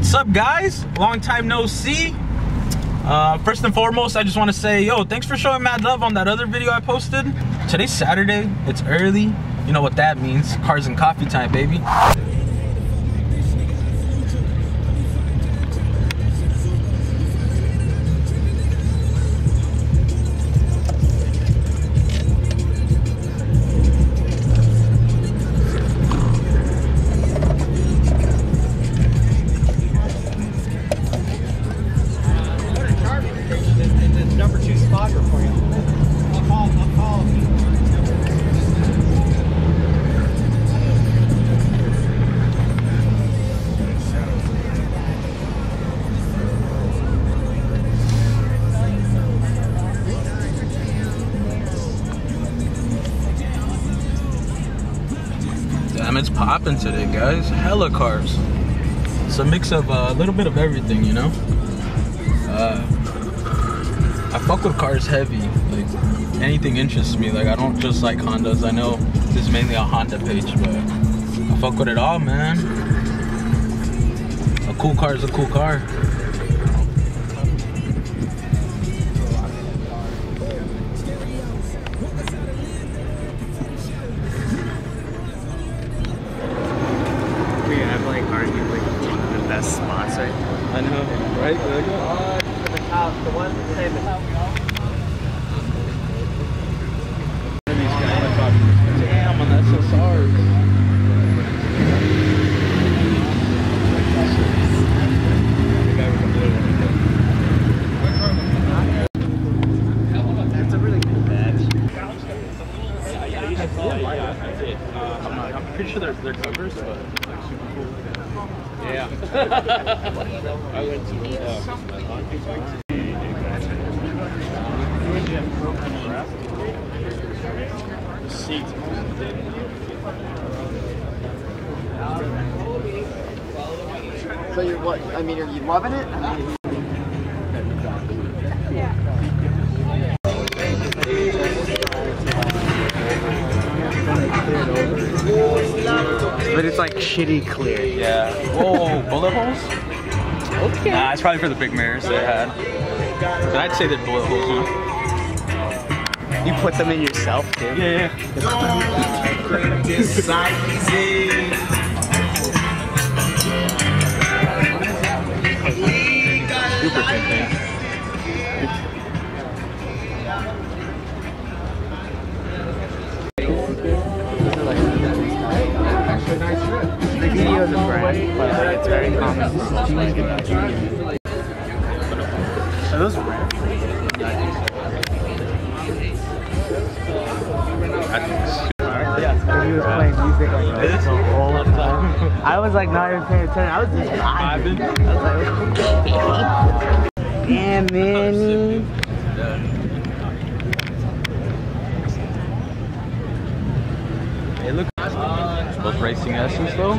What's up, guys? Long time no see. Uh, first and foremost, I just want to say, yo, thanks for showing mad love on that other video I posted. Today's Saturday. It's early. You know what that means. Cars and coffee time, baby. It's popping today, guys. Hella cars. It's a mix of uh, a little bit of everything, you know? Uh, I fuck with cars heavy. Like, anything interests me. Like, I don't just like Hondas. I know this is mainly a Honda page, but I fuck with it all, man. A cool car is a cool car. One of the best spots right I know, right? The house, the one same Damn, on the SSRs. That's a really cool badge. I'm pretty sure they're, they're covers, but like super cool. Yeah. I went to seats. So you're what? I mean, are you loving it? Shitty clear. Yeah. Whoa, bullet holes? Okay. Nah, it's probably for the big mirrors they had. But I'd say they're bullet holes, huh? You put them in yourself, dude. Yeah, yeah. Super good thing. The videos are brand, but like it's very common. Are those rare? Yeah, he was playing music like the whole time. I was like not even paying attention. I was just vibing. I was like, damn, Manny. Hey, look. Both racing essence though.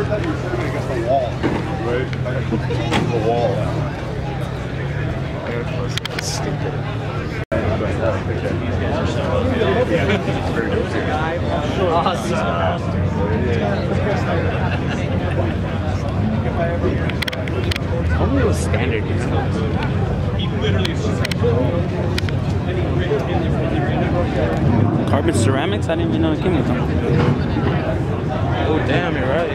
GT. Hopefully it was standard. You know? Carbon ceramics? I didn't even know it came with them. Oh damn, you're right.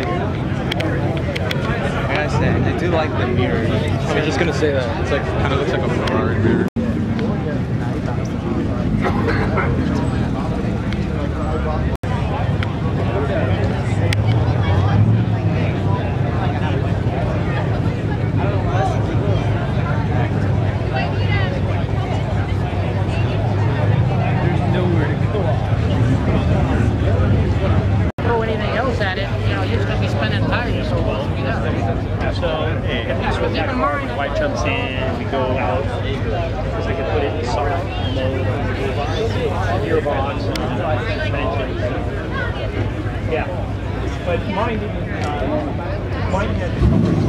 Like I said, I do like the mirrors. I was just gonna say that. It's like kind of looks like a Ferrari mirror. throw anything else at it, you know, you're just gonna be spending tires. So, yeah. So that car, my jumps in, we go out, because I can put it in soft mode, gearbox, suspension. Yeah. But mine didn't, uh, mine had the